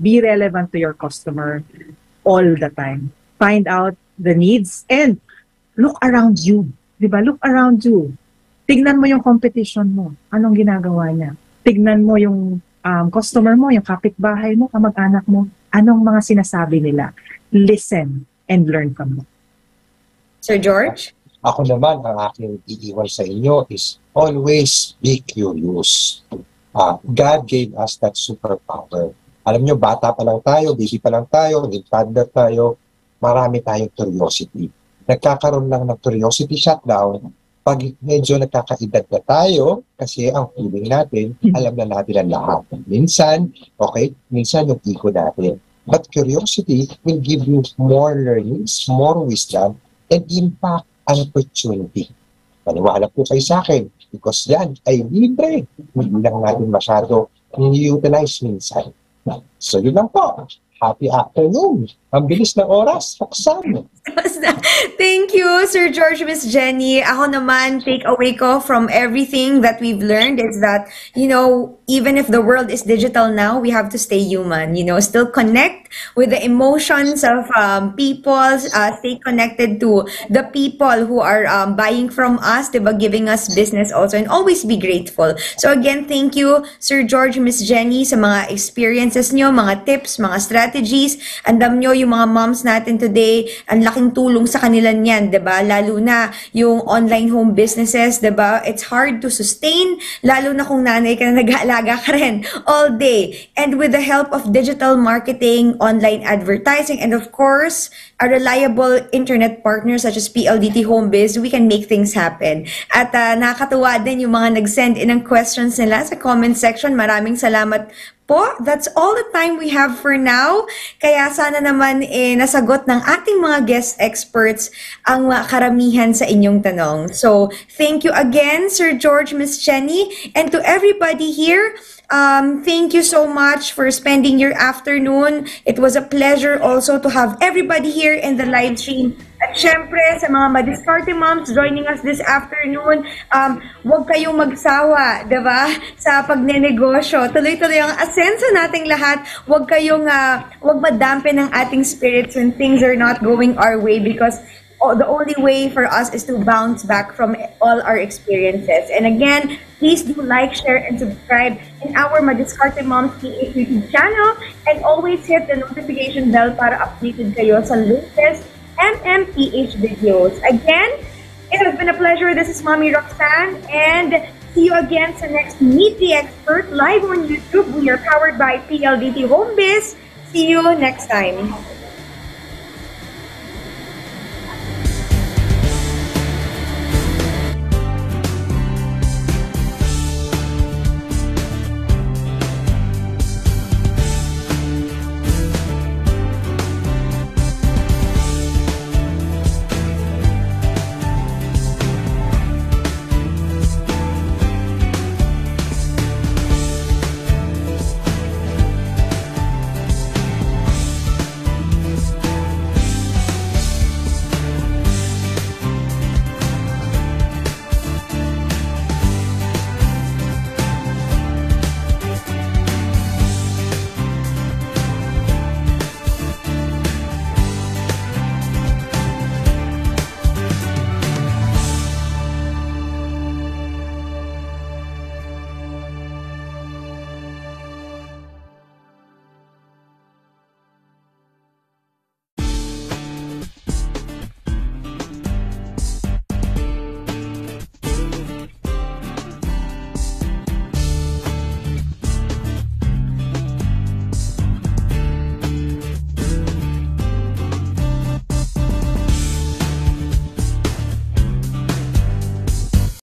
Be relevant to your customer all the time. Find out the needs and look around you. 'Di ba? Look around you. Tignan mo yung competition mo. Anong ginagawa niya? Tignan mo yung um, customer mo, yung kapitbahay mo, kamag-anak mo. Anong mga sinasabi nila? Listen and learn from them. Sir George? Ako naman, ang aking iiwan sa inyo is always be curious. Ah, God gave us that superpower. Alam nyo, bata pa lang tayo, baby pa lang tayo, naging toddler tayo, marami tayong curiosity. Nagkakaroon lang ng curiosity shutdown pag medyo nagkakaedad na tayo, kasi ang feeling natin, alam na natin ang lahat. Minsan, okay, minsan yung ego natin. But curiosity will give you more learnings, more wisdom, and impact and opportunity. Maniwala po kayo sa akin because yan ay libre. Hindi lang natin masyado ni-utilize minsan. So yun lang po. Happy afternoon. Ang bilis ng oras. Roxanne. Thank you, Sir George, Miss Jenny. Ako naman, take away ko from everything that we've learned is that, you know, even if the world is digital now, we have to stay human, you know, still connect with the emotions of um, people, uh, stay connected to the people who are um, buying from us, diba, giving us business also, and always be grateful. So again, thank you, Sir George, Miss Jenny, sa mga experiences nyo, mga tips, mga strategies. Andam nyo yung mga moms natin today, ang laking tulong sa kanila niyan, 'di ba? Lalo na yung online home businesses, 'di ba? It's hard to sustain lalo na kung nanay ka na nag-aalaga ka rin all day. And with the help of digital marketing, online advertising, and of course, a reliable internet partner such as PLDT Home Biz, we can make things happen. At uh, nakakatuwa din yung mga nag-send in ng questions nila sa comment section. Maraming salamat po. That's all the time we have for now. Kaya sana naman eh, nasagot ng ating mga guest experts ang karamihan sa inyong tanong. So, thank you again, Sir George, Miss Jenny, and to everybody here. Um, thank you so much for spending your afternoon. It was a pleasure also to have everybody here in the live stream. At syempre, sa mga madiskarte moms joining us this afternoon, um, huwag kayong magsawa, di ba? Sa pagnenegosyo. Tuloy-tuloy ang asenso nating lahat. Huwag kayong, uh, huwag madampi ng ating spirits when things are not going our way because the only way for us is to bounce back from all our experiences. And again, please do like, share, and subscribe in our Madiskarte Moms PH YouTube channel and always hit the notification bell para updated kayo sa latest MMPH videos. Again, it has been a pleasure. This is Mommy Roxanne and see you again sa next Meet the Expert live on YouTube. We are powered by PLDT Home Biz. See you next time.